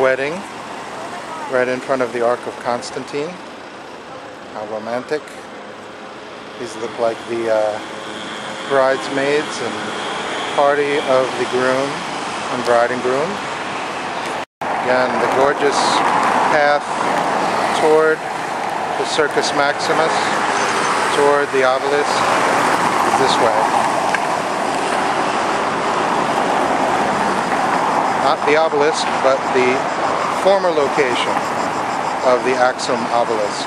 wedding right in front of the Ark of Constantine. How romantic. These look like the uh, bridesmaids and party of the groom and bride and groom. Again, the gorgeous path toward the Circus Maximus, toward the obelisk, is this way. Not the obelisk, but the former location of the Axum obelisk,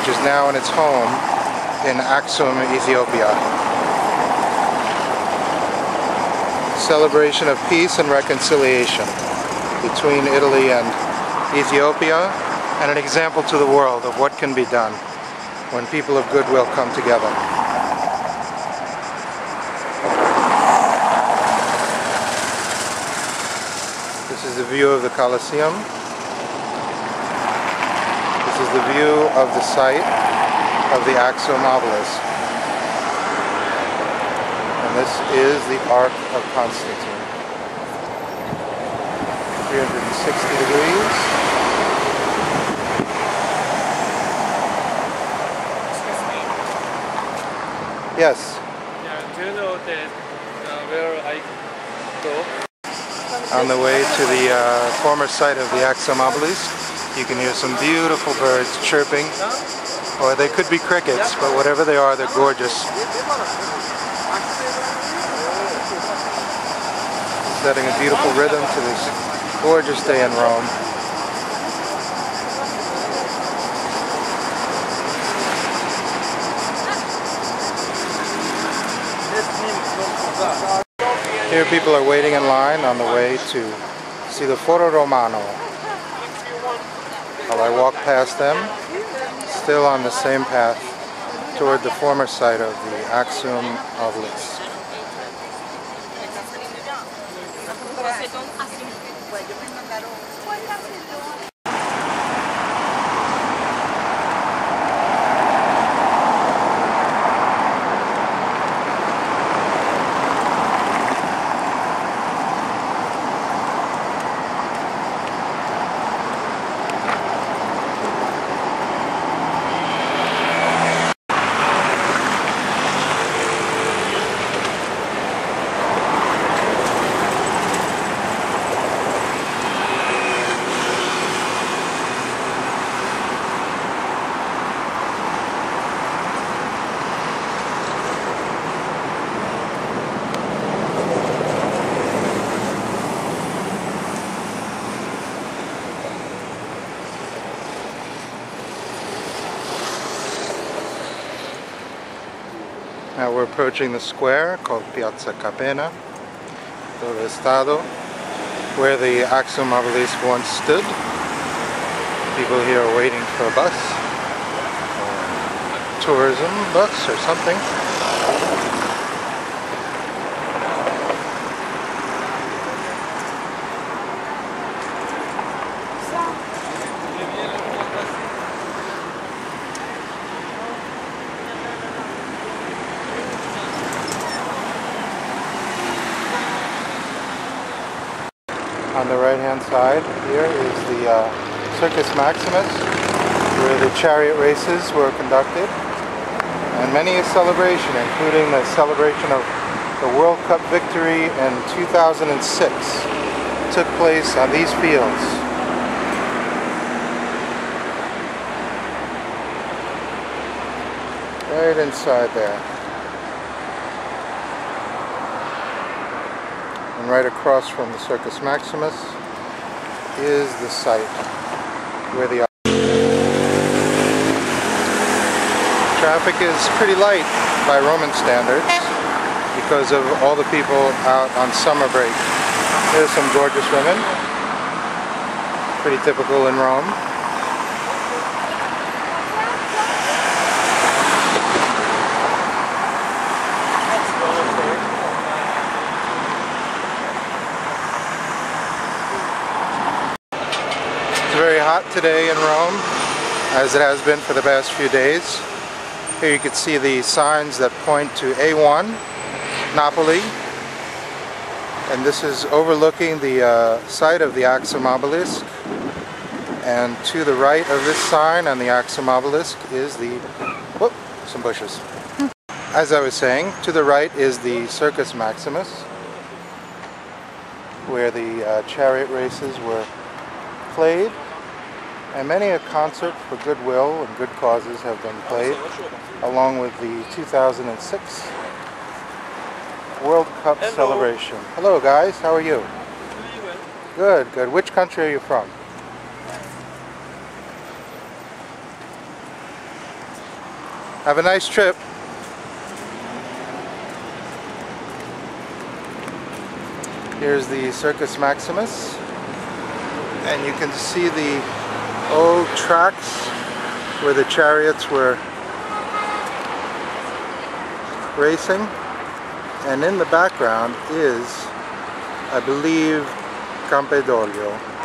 which is now in its home in Axum, Ethiopia. Celebration of peace and reconciliation between Italy and Ethiopia and an example to the world of what can be done when people of goodwill come together. This is the view of the Colosseum. This is the view of the site of the Axum obelisk. And this is the Ark of Constantine. 360 degrees. Excuse me. Yes, Yeah, do you know that uh, where I go? On the way to the uh, former site of the Axum obelisk, you can hear some beautiful birds chirping. Or they could be crickets, but whatever they are, they're gorgeous. Setting a beautiful rhythm to this gorgeous day in Rome. Here people are waiting in line on the way to see the Foro Romano. While I walk past them, still on the same path toward the former site of the Axum obelisk. Now we're approaching the square called Piazza Capena del Estado, where the Axum obelisk once stood. People here are waiting for a bus, or tourism bus or something. On the right hand side here is the uh, Circus Maximus, where the chariot races were conducted. And many a celebration, including the celebration of the World Cup victory in 2006, took place on these fields. Right inside there. And right across from the Circus Maximus is the site where the traffic is pretty light by Roman standards because of all the people out on summer break. There's some gorgeous women, pretty typical in Rome. Hot today in Rome, as it has been for the past few days. Here you can see the signs that point to A1, Napoli, And this is overlooking the uh, site of the Axum obelisk. And to the right of this sign on the Axum obelisk is the, whoop, some bushes. As I was saying, to the right is the Circus Maximus, where the uh, chariot races were played. And many a concert for goodwill and good causes have been played, along with the 2006 World Cup Hello. celebration. Hello guys, how are you? Good, good. Which country are you from? Have a nice trip. Here's the Circus Maximus. And you can see the old tracks where the chariots were racing. And in the background is, I believe, Campidoglio.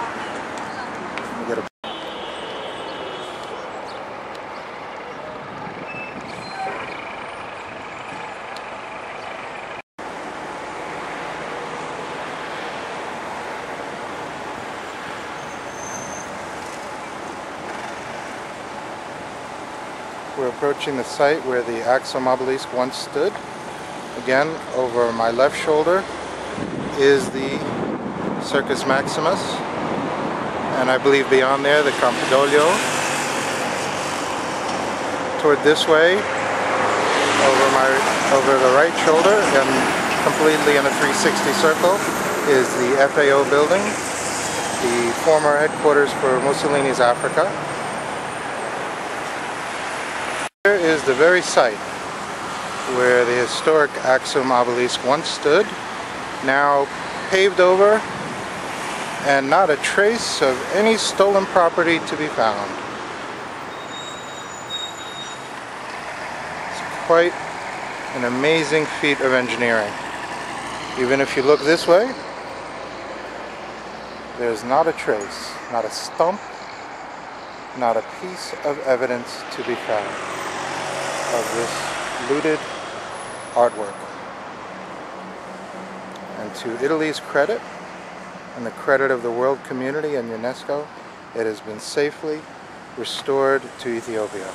We're approaching the site where the Axum obelisk once stood. Again, over my left shoulder is the Circus Maximus, and I believe beyond there the Campidoglio. Toward this way, over my over the right shoulder, and completely in a 360 circle, is the FAO building, the former headquarters for Mussolini's Africa. Here the very site where the historic Axum obelisk once stood, now paved over and not a trace of any stolen property to be found. It's quite an amazing feat of engineering. Even if you look this way, there's not a trace, not a stump, not a piece of evidence to be found of this looted artwork. And to Italy's credit, and the credit of the world community and UNESCO, it has been safely restored to Ethiopia.